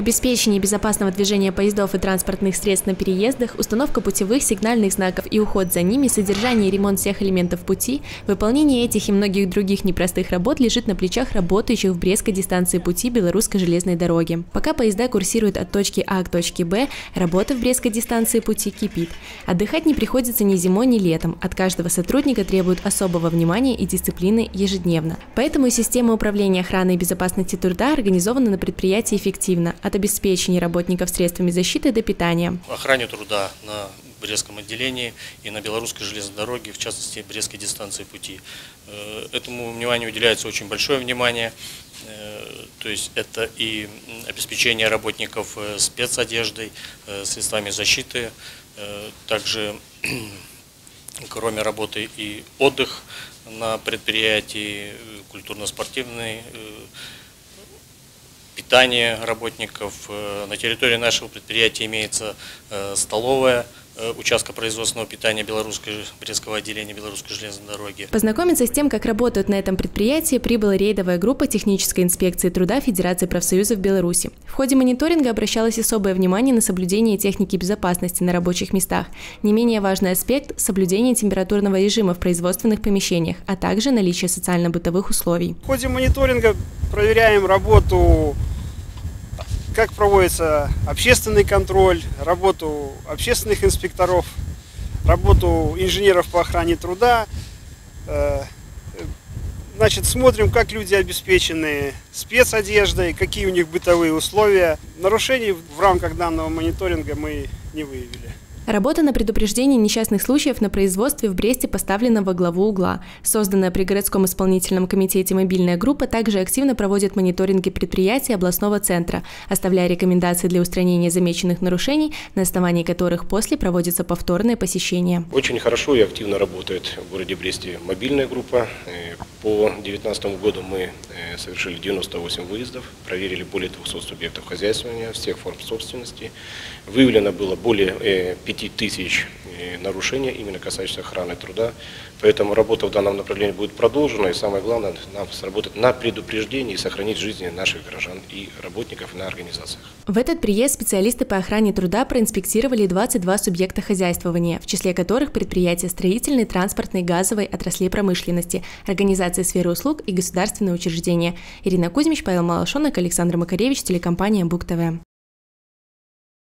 Обеспечение безопасного движения поездов и транспортных средств на переездах, установка путевых сигнальных знаков и уход за ними, содержание и ремонт всех элементов пути, выполнение этих и многих других непростых работ лежит на плечах работающих в Брестской дистанции пути Белорусской железной дороги. Пока поезда курсируют от точки А к точке Б, работа в Брестской дистанции пути кипит. Отдыхать не приходится ни зимой, ни летом. От каждого сотрудника требуют особого внимания и дисциплины ежедневно. Поэтому система управления охраной и безопасности труда организована на предприятии эффективно от обеспечения работников средствами защиты до питания. Охране труда на Брестском отделении и на Белорусской железной дороге, в частности, Брестской дистанции пути. Э, этому вниманию уделяется очень большое внимание. Э, то есть это и обеспечение работников э, спецодеждой, средствами защиты, также кроме работы и отдых на предприятии, культурно-спортивный питание работников. Э, на территории нашего предприятия имеется э, столовая, участка производственного питания Белорусской, Брестского отделения Белорусской железной дороги. Познакомиться с тем, как работают на этом предприятии, прибыла рейдовая группа технической инспекции труда Федерации профсоюзов Беларуси. В ходе мониторинга обращалось особое внимание на соблюдение техники безопасности на рабочих местах. Не менее важный аспект – соблюдение температурного режима в производственных помещениях, а также наличие социально-бытовых условий. В ходе мониторинга проверяем работу как проводится общественный контроль, работу общественных инспекторов, работу инженеров по охране труда. Э, значит, смотрим, как люди обеспечены спецодеждой, какие у них бытовые условия. Нарушений в рамках данного мониторинга мы не выявили. Работа на предупреждение несчастных случаев на производстве в Бресте поставлена во главу угла. Созданная при городском исполнительном комитете мобильная группа также активно проводит мониторинги предприятий областного центра, оставляя рекомендации для устранения замеченных нарушений, на основании которых после проводится повторное посещение. Очень хорошо и активно работает в городе Бресте мобильная группа. Э, по 2019 году мы совершили 98 выездов, проверили более 200 субъектов хозяйствования всех форм собственности. Выявлено было более 5 э, э, нарушений, именно касающихся охраны труда. Поэтому работа в данном направлении будет продолжена. И самое главное, нам сработать на предупреждении и сохранить жизни наших граждан и работников на организациях. В этот приезд специалисты по охране труда проинспектировали 22 субъекта хозяйствования, в числе которых предприятия строительной, транспортной, газовой, отраслей промышленности, организации сферы услуг и государственные учреждения. Ирина Кузьмич, Павел Малашонок, Александр Макаревич, телекомпания Бук ТВ.